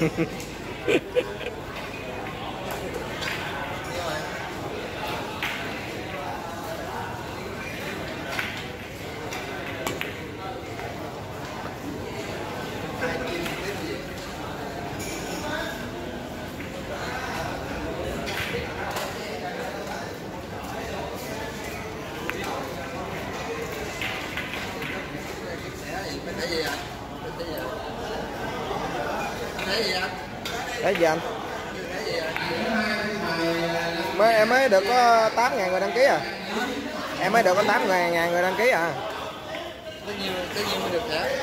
ハハハハ。Đấy gì anh? Mới, em mới được có 8 ngàn người đăng ký à Em mới được có 8 ngàn, ngàn người đăng ký à Bao nhiêu, bao nhiêu mới được thẻ?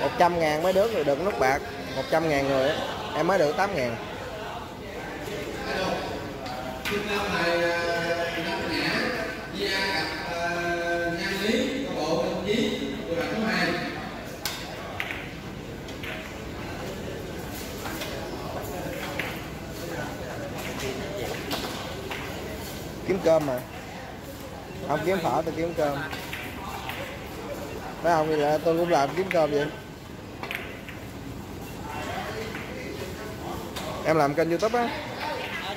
100 ngàn mấy đứa được nút bạc 100 ngàn người Em mới được 8 ngàn kiếm cơm mà. Không kiếm phở tôi kiếm cơm. Phải không? Vậy là tôi cũng làm kiếm cơm vậy. Em làm kênh youtube á.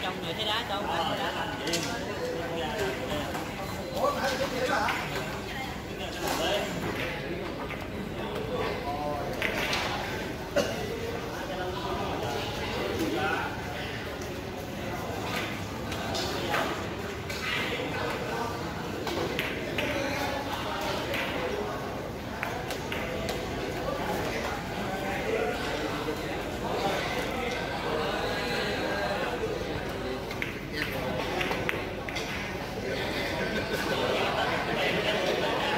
trong người thấy đá đâu mà đá làm gì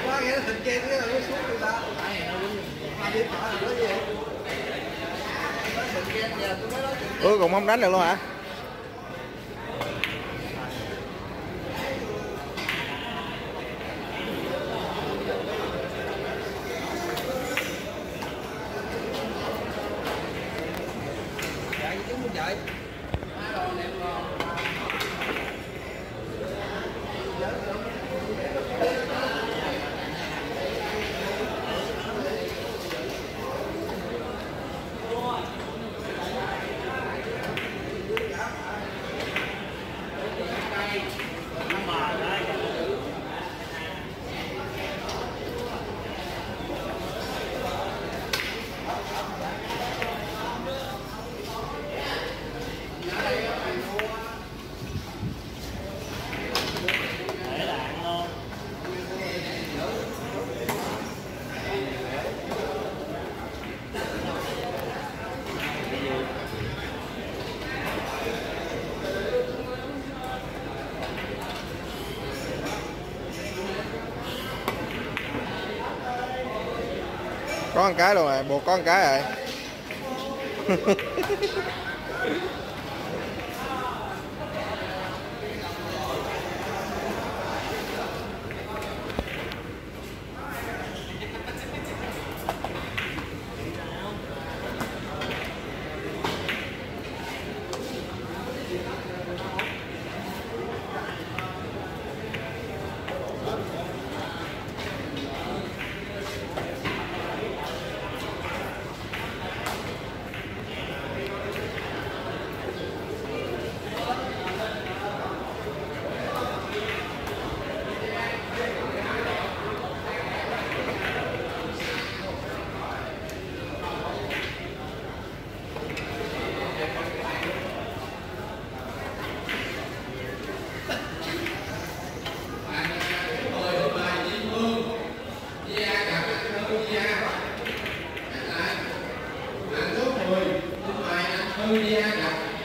Quá nghĩa là thịt kia cái nó xuống người ta. Mà đi phở là cái gì? Thịt kia giờ tôi mới nói thịt cuối cùng không đánh được luôn hả? Có một cái luôn rồi buộc có một cái rồi.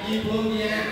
E Plumier.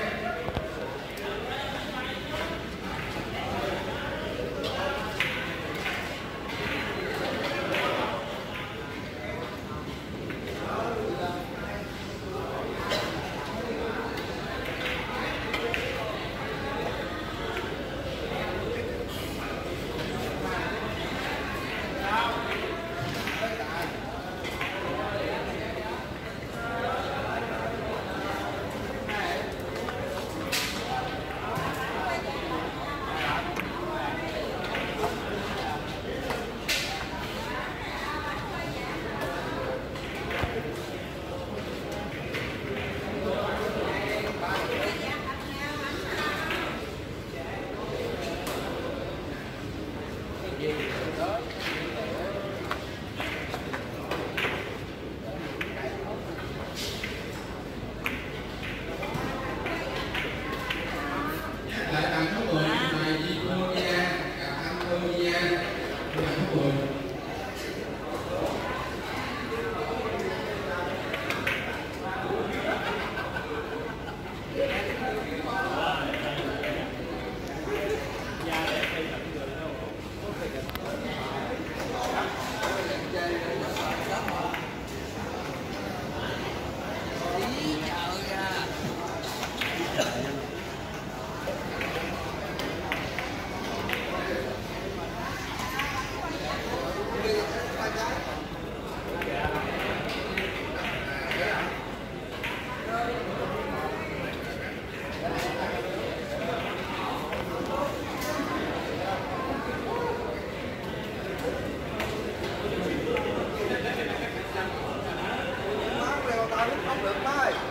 I'm the.